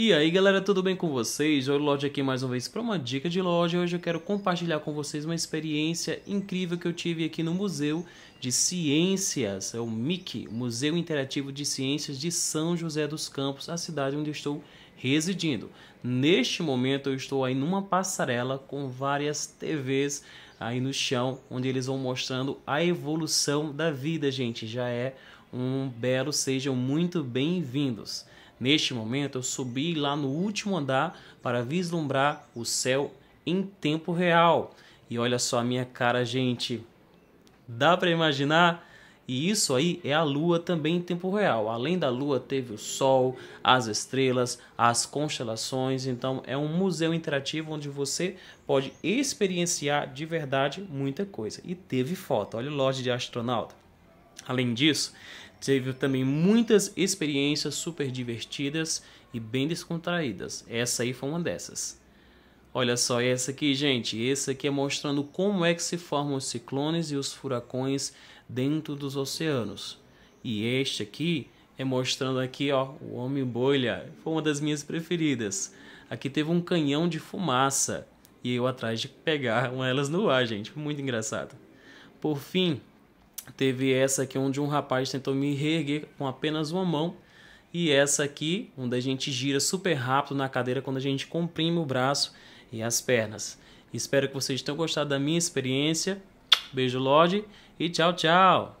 E aí galera, tudo bem com vocês? Oi, Lodge aqui mais uma vez para uma dica de loja. Hoje eu quero compartilhar com vocês uma experiência incrível que eu tive aqui no Museu de Ciências, é o MIC, Museu Interativo de Ciências de São José dos Campos, a cidade onde eu estou residindo. Neste momento eu estou aí numa passarela com várias TVs aí no chão, onde eles vão mostrando a evolução da vida, gente. Já é um belo, sejam muito bem-vindos. Neste momento, eu subi lá no último andar para vislumbrar o céu em tempo real. E olha só a minha cara, gente. Dá para imaginar? E isso aí é a lua também em tempo real. Além da lua, teve o sol, as estrelas, as constelações. Então, é um museu interativo onde você pode experienciar de verdade muita coisa. E teve foto. Olha o loja de astronauta. Além disso, teve também muitas experiências super divertidas e bem descontraídas. Essa aí foi uma dessas. Olha só essa aqui, gente. Esse aqui é mostrando como é que se formam os ciclones e os furacões dentro dos oceanos. E este aqui é mostrando aqui, ó, o homem bolha. Foi uma das minhas preferidas. Aqui teve um canhão de fumaça e eu atrás de pegar uma delas no ar, gente. Muito engraçado. Por fim, Teve essa aqui onde um rapaz tentou me reerguer com apenas uma mão. E essa aqui, onde a gente gira super rápido na cadeira quando a gente comprime o braço e as pernas. Espero que vocês tenham gostado da minha experiência. Beijo, Lorde, e tchau, tchau!